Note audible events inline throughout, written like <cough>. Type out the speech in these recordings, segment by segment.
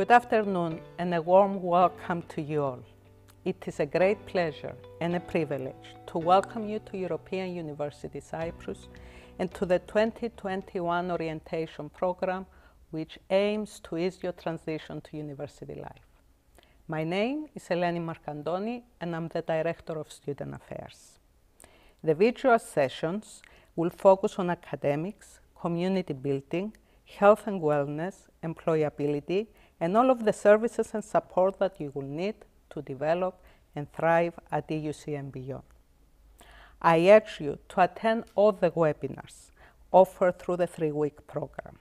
Good afternoon and a warm welcome to you all. It is a great pleasure and a privilege to welcome you to European University Cyprus and to the 2021 orientation program which aims to ease your transition to university life. My name is Eleni Marcandoni and I'm the Director of Student Affairs. The virtual sessions will focus on academics, community building, health and wellness, employability, and all of the services and support that you will need to develop and thrive at EUC and beyond. I urge you to attend all the webinars offered through the three-week program.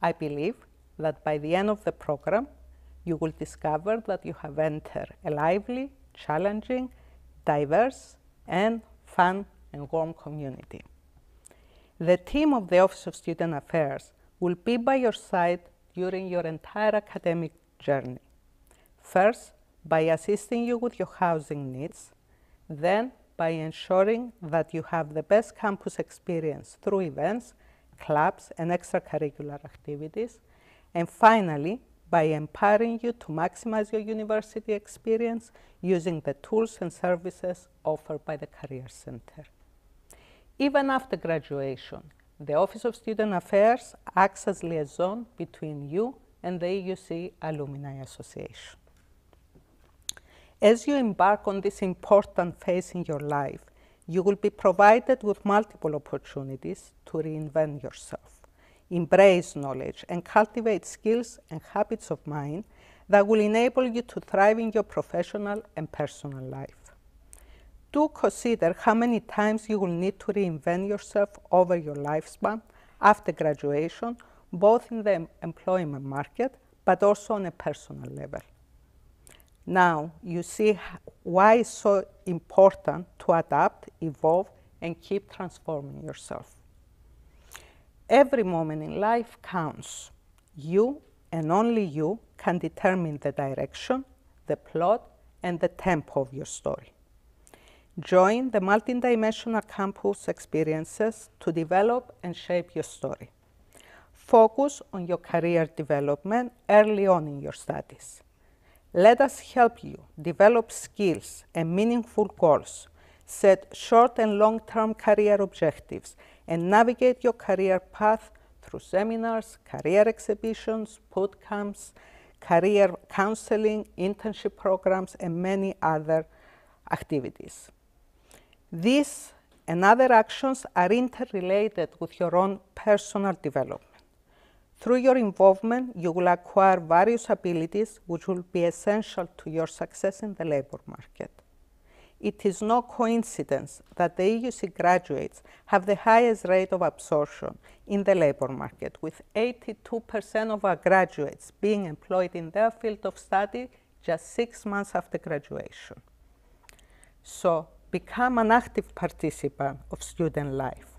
I believe that by the end of the program, you will discover that you have entered a lively, challenging, diverse, and fun and warm community. The team of the Office of Student Affairs will be by your side during your entire academic journey. First, by assisting you with your housing needs, then by ensuring that you have the best campus experience through events, clubs, and extracurricular activities, and finally, by empowering you to maximize your university experience using the tools and services offered by the Career Center. Even after graduation, the Office of Student Affairs acts as liaison between you and the EUC Alumni Association. As you embark on this important phase in your life, you will be provided with multiple opportunities to reinvent yourself, embrace knowledge, and cultivate skills and habits of mind that will enable you to thrive in your professional and personal life. Do consider how many times you will need to reinvent yourself over your lifespan after graduation, both in the employment market but also on a personal level. Now, you see why it's so important to adapt, evolve, and keep transforming yourself. Every moment in life counts. You and only you can determine the direction, the plot, and the tempo of your story. Join the multidimensional campus experiences to develop and shape your story. Focus on your career development early on in your studies. Let us help you develop skills and meaningful goals, set short and long-term career objectives, and navigate your career path through seminars, career exhibitions, boot camps, career counseling, internship programs, and many other activities. These and other actions are interrelated with your own personal development. Through your involvement, you will acquire various abilities which will be essential to your success in the labor market. It is no coincidence that the EUC graduates have the highest rate of absorption in the labor market, with 82% of our graduates being employed in their field of study just six months after graduation. So become an active participant of student life.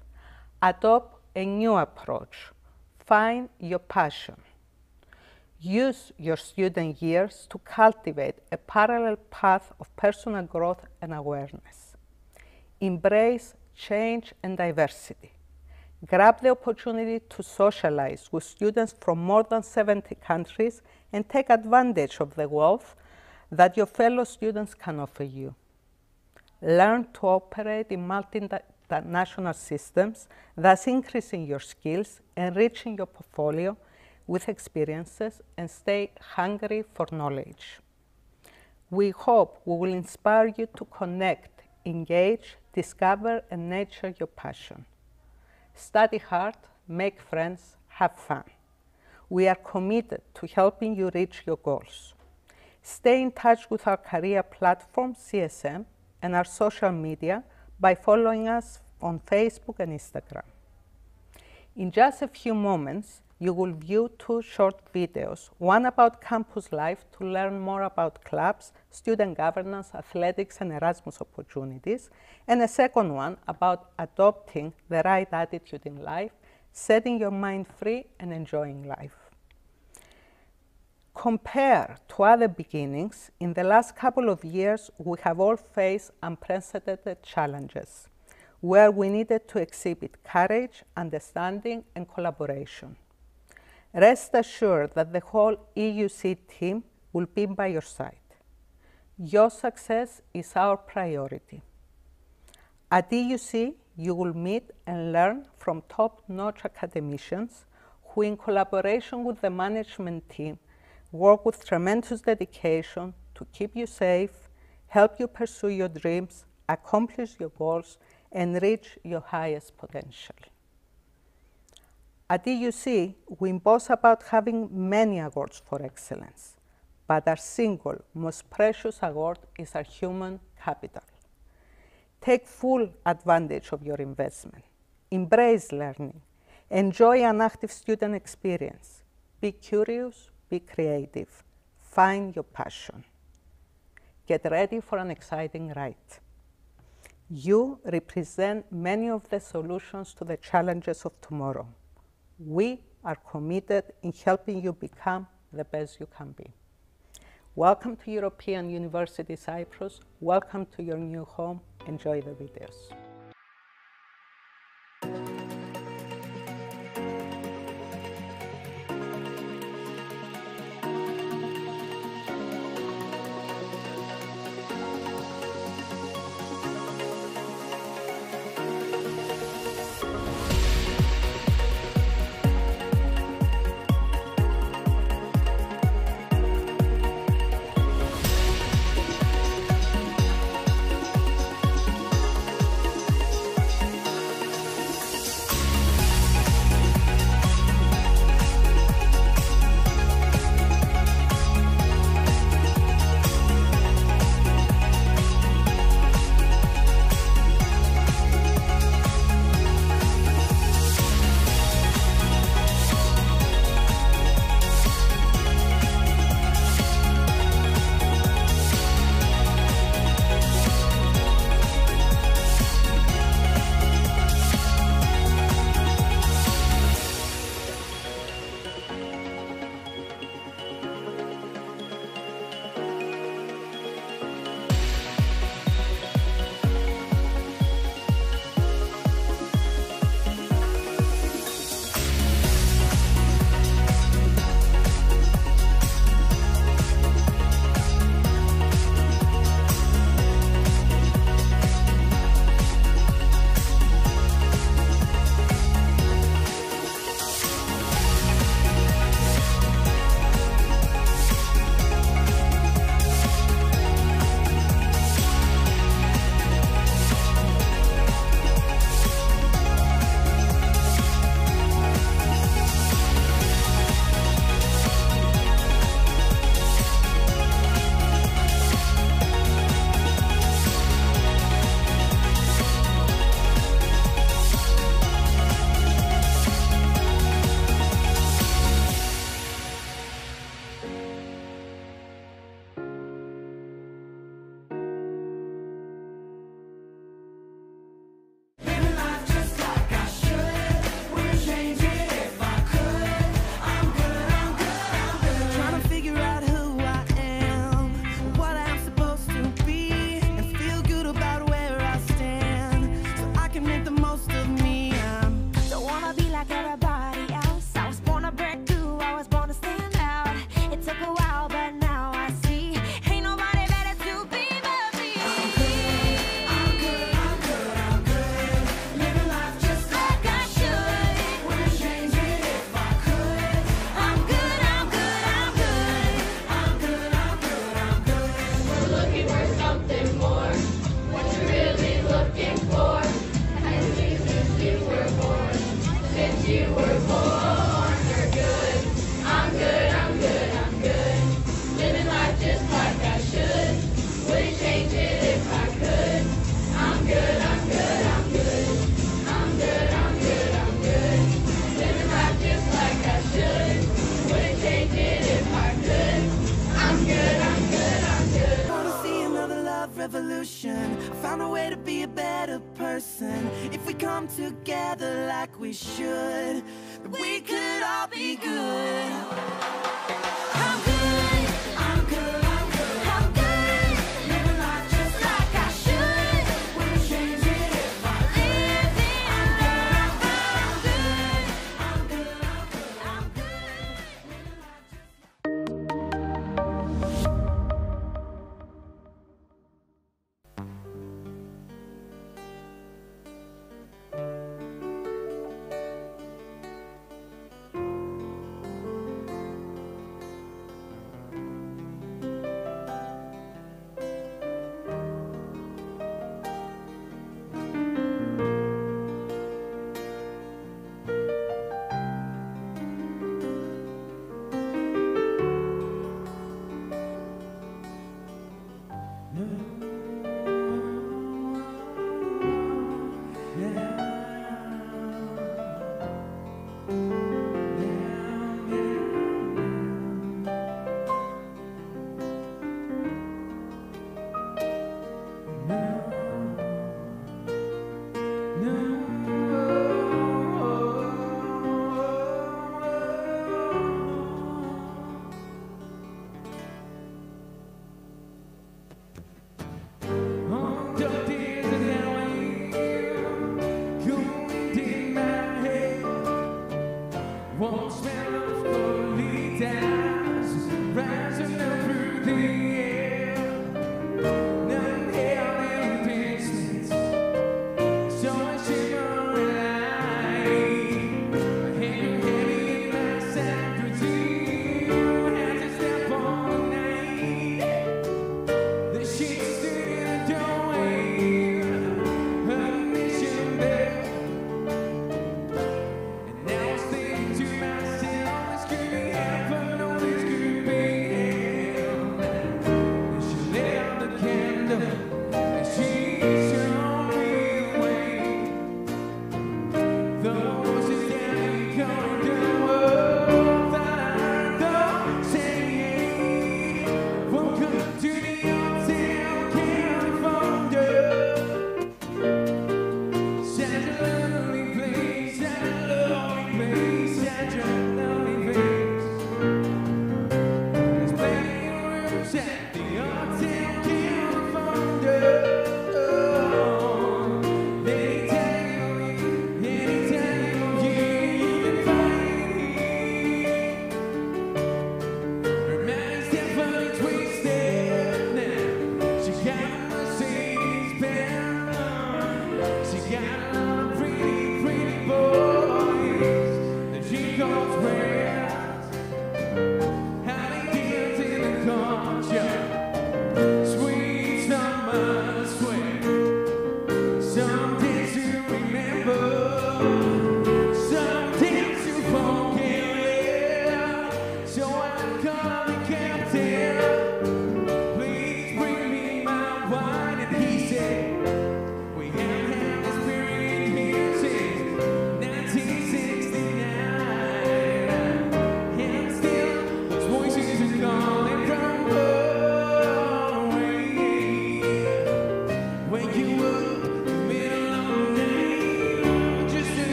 Adopt a new approach Find your passion. Use your student years to cultivate a parallel path of personal growth and awareness. Embrace change and diversity. Grab the opportunity to socialize with students from more than 70 countries and take advantage of the wealth that your fellow students can offer you. Learn to operate in multinational systems, thus increasing your skills, enriching your portfolio with experiences, and stay hungry for knowledge. We hope we will inspire you to connect, engage, discover, and nurture your passion. Study hard, make friends, have fun. We are committed to helping you reach your goals. Stay in touch with our career platform, CSM, and our social media by following us on Facebook and Instagram. In just a few moments, you will view two short videos, one about campus life to learn more about clubs, student governance, athletics, and Erasmus opportunities, and a second one about adopting the right attitude in life, setting your mind free, and enjoying life. Compared to other beginnings, in the last couple of years, we have all faced unprecedented challenges where we needed to exhibit courage, understanding, and collaboration. Rest assured that the whole EUC team will be by your side. Your success is our priority. At EUC, you will meet and learn from top-notch academicians who, in collaboration with the management team, work with tremendous dedication to keep you safe, help you pursue your dreams, accomplish your goals, and reach your highest potential. At EUC, we boast about having many awards for excellence, but our single most precious award is our human capital. Take full advantage of your investment. Embrace learning. Enjoy an active student experience. Be curious, be creative. Find your passion. Get ready for an exciting ride. You represent many of the solutions to the challenges of tomorrow. We are committed in helping you become the best you can be. Welcome to European University Cyprus. Welcome to your new home. Enjoy the videos. revolution. I found a way to be a better person. If we come together like we should We could all be good.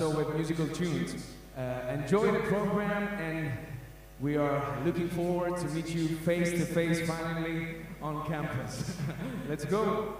Musical tunes. Uh, enjoy the program and we are looking forward to meet you face to face finally on campus. <laughs> Let's go.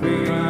be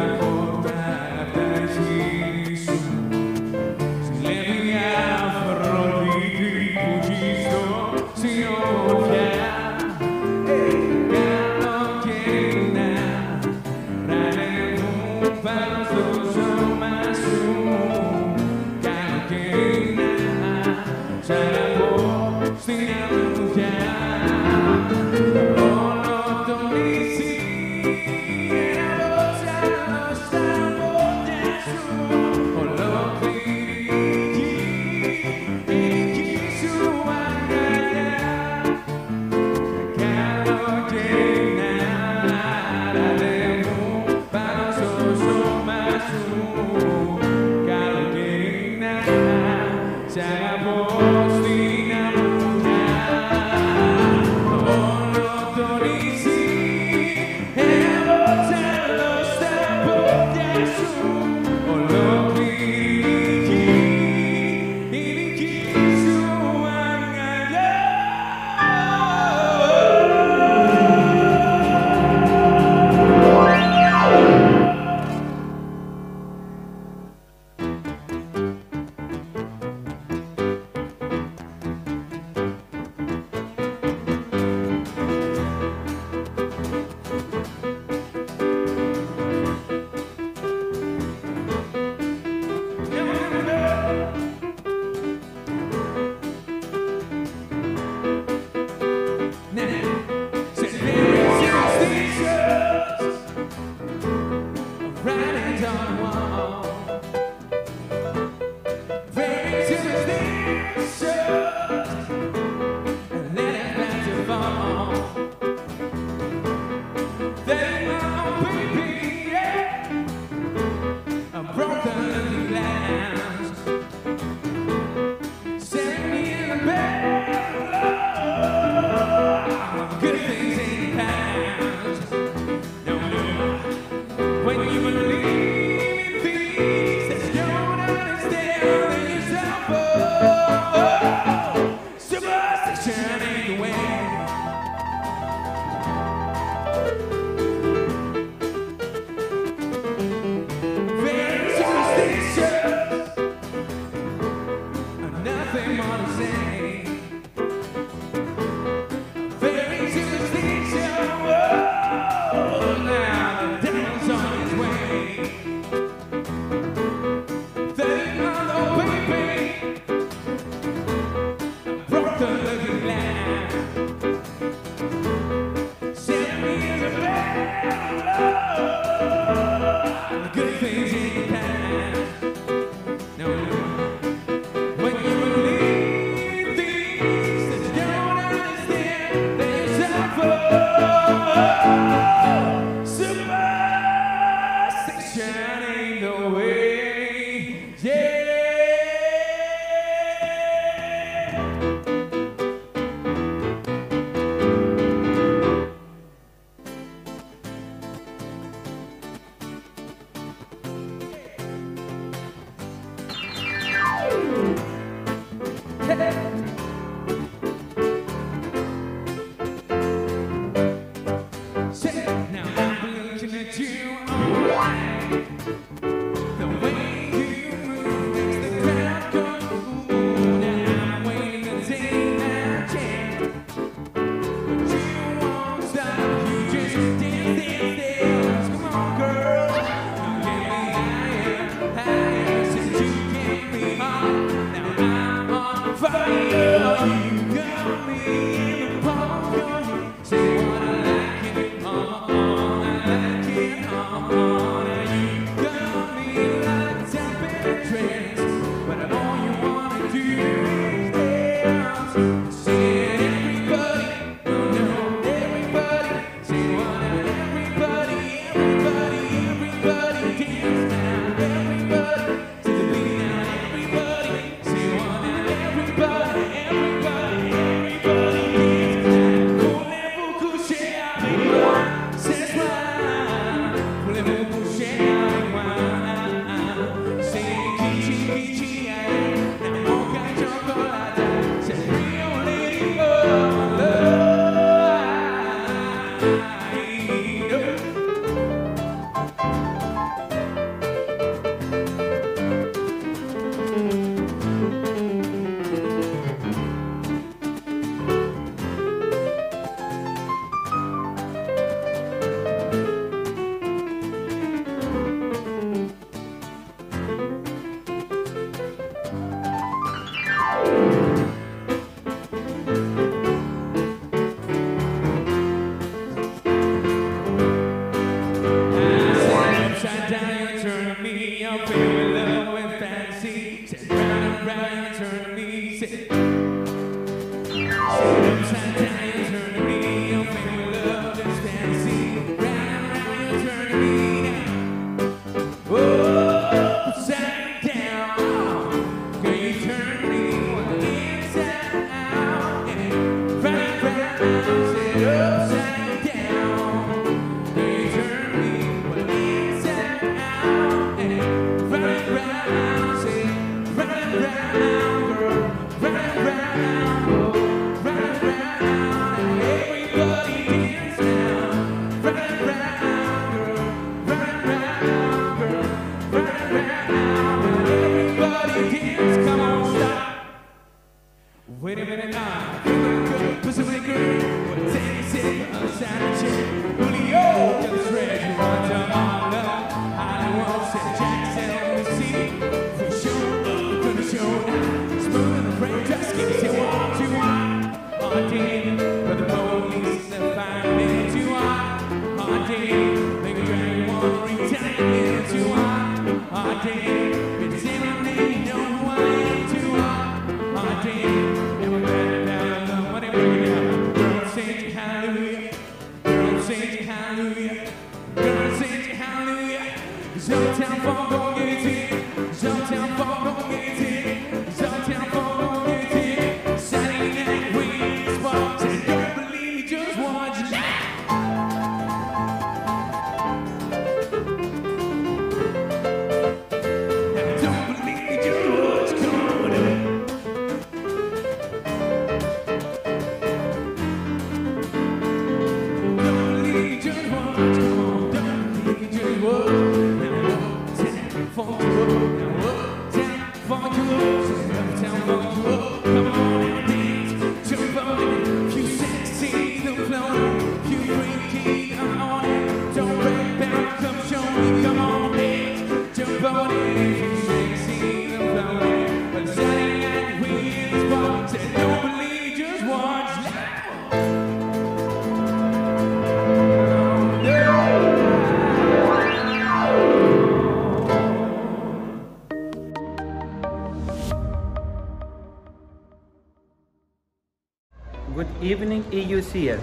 EUCS.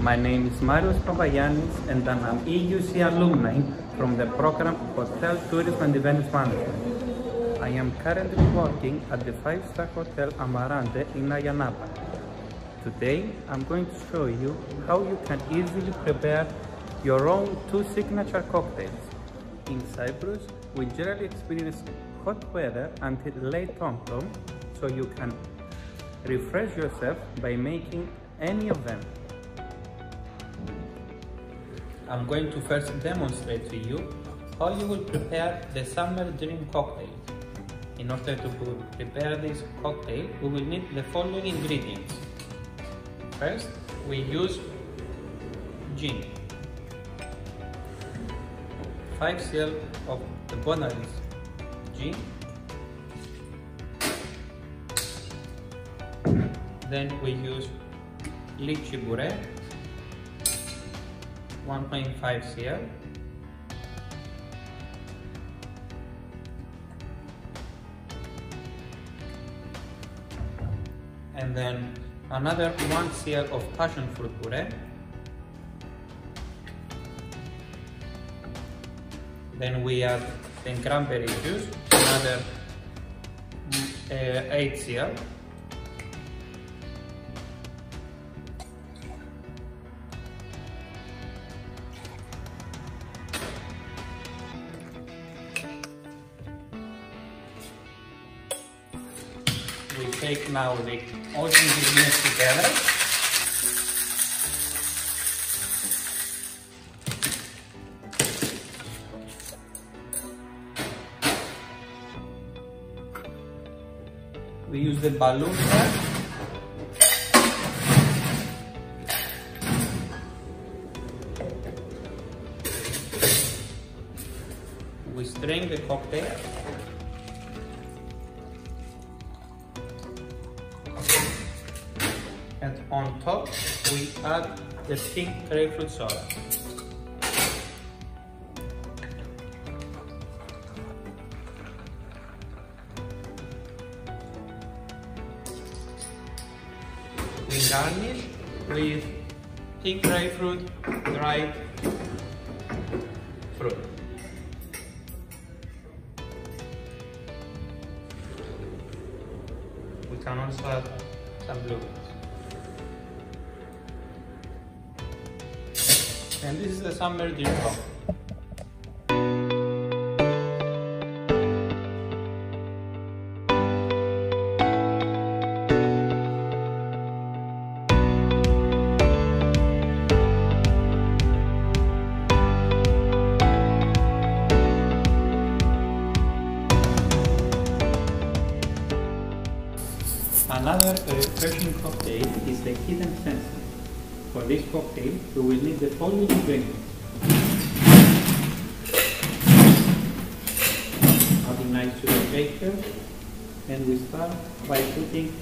My name is Marios Papagiannis and I'm an EUC alumni from the program Hotel Tourism and Events Management. I am currently working at the 5-star Hotel Amarante in Ayia Napa. Today I'm going to show you how you can easily prepare your own two signature cocktails. In Cyprus, we generally experience hot weather until late autumn, so you can refresh yourself by making any of them. I'm going to first demonstrate to you how you will prepare the summer dream cocktail. In order to prepare this cocktail, we will need the following ingredients. First, we use gin, 5 cl of the Bonaris gin Then we use lychee puree, 1.5 cl. And then another 1 cl of passion fruit puree. Then we add the cranberry juice, another uh, 8 cl. Take now the all ingredients together. We use the balloon. We strain the cocktail. The pink grapefruit soda. We garnish with pink grapefruit dried And this is the summer dew drop. Another For this cocktail, we will need the following ingredients. Adding nice sugar shaker, and we start by putting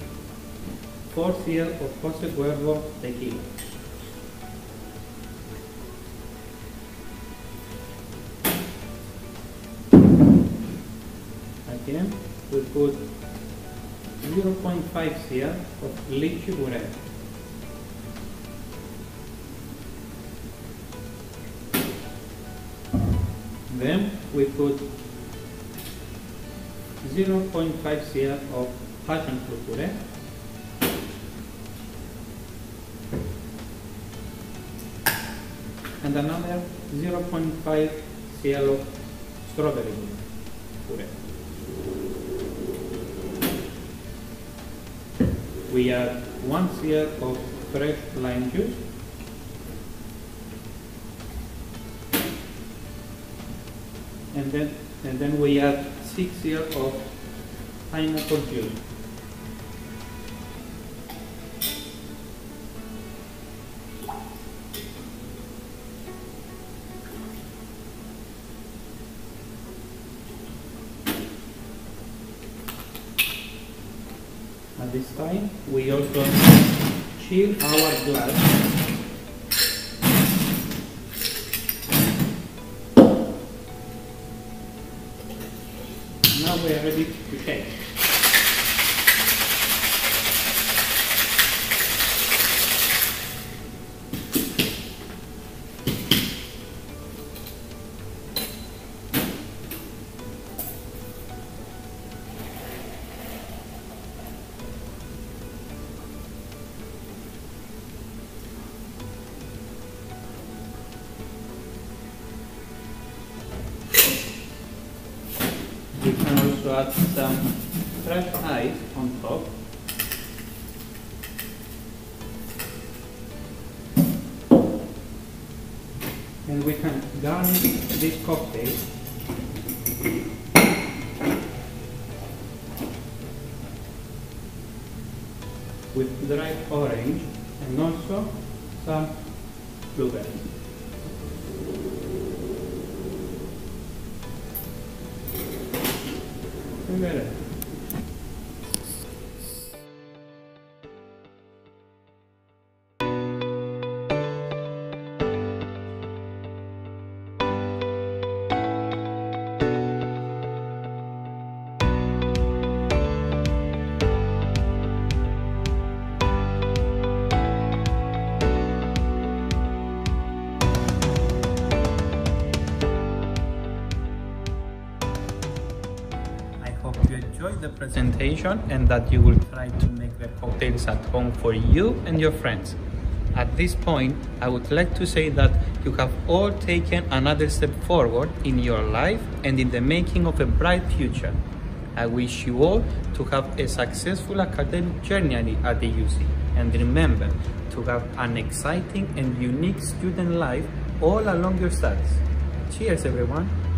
4 cl of Jose Cuervo tequila. Again, we put 0.5 cl of lychee puree. Then we put 0.5 cl of passion fruit puree. And another 0.5 cl of strawberry puree. We add 1 cl of fresh lime juice and then and then we add 6 cl of pineapple juice. At this time, we also chill our glass also add some fresh ice on top. And we can garnish this cocktail presentation and that you will try to make the cocktails at home for you and your friends. At this point, I would like to say that you have all taken another step forward in your life and in the making of a bright future. I wish you all to have a successful academic journey at the EUC and remember to have an exciting and unique student life all along your studies. Cheers everyone!